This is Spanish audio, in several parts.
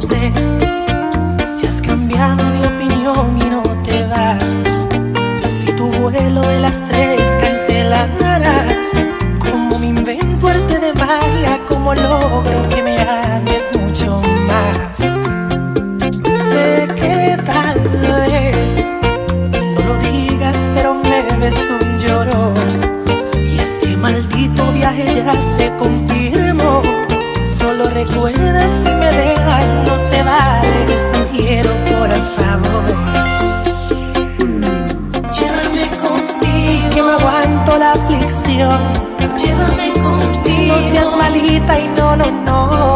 si has cambiado de opinión y no te vas. Si tu vuelo de las tres cancelarás, como me invento arte de magia, como logro que me ames mucho más. Sé que tal vez no lo digas, pero me ves un llorón. Y ese maldito viaje ya se confirmó. Solo recuerda si me dejas quiero por favor. Llévame contigo. Que me aguanto la aflicción. Llévame contigo. No seas malita y no, no, no.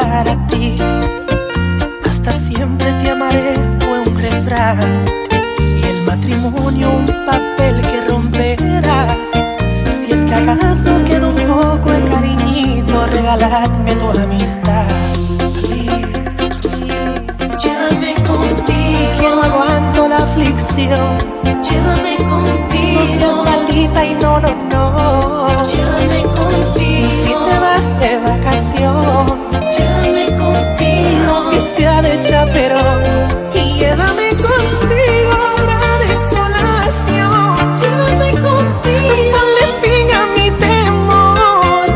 para ti. Hasta siempre te amaré fue un refrán. Y el matrimonio un papel que romperás. Si es que acaso queda un poco de cariñito, regaladme tu amistad. Llévame contigo. Que no aguanto la aflicción. Llévame contigo. No seas maldita y no, no, no. Llévame contigo de vacación. Llévame contigo. Que sea de chaperón. Y llévame contigo ahora desolación. Llévame contigo. Ponle fin a mi temor.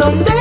¿Dónde